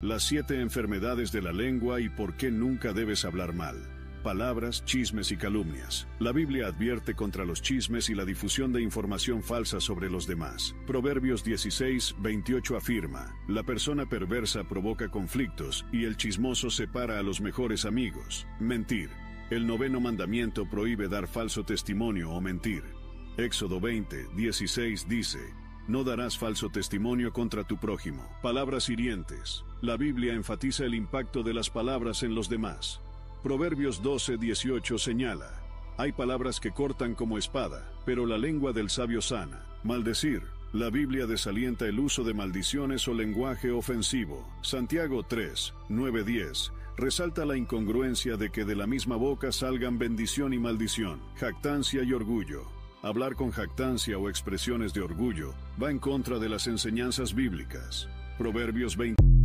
Las siete enfermedades de la lengua y por qué nunca debes hablar mal. Palabras, chismes y calumnias. La Biblia advierte contra los chismes y la difusión de información falsa sobre los demás. Proverbios 16, 28 afirma, La persona perversa provoca conflictos y el chismoso separa a los mejores amigos. Mentir. El noveno mandamiento prohíbe dar falso testimonio o mentir. Éxodo 20, 16 dice, no darás falso testimonio contra tu prójimo. Palabras hirientes. La Biblia enfatiza el impacto de las palabras en los demás. Proverbios 12, 18 señala, hay palabras que cortan como espada, pero la lengua del sabio sana. Maldecir. La Biblia desalienta el uso de maldiciones o lenguaje ofensivo. Santiago 3, 9, 10 resalta la incongruencia de que de la misma boca salgan bendición y maldición, jactancia y orgullo. Hablar con jactancia o expresiones de orgullo va en contra de las enseñanzas bíblicas. Proverbios 20.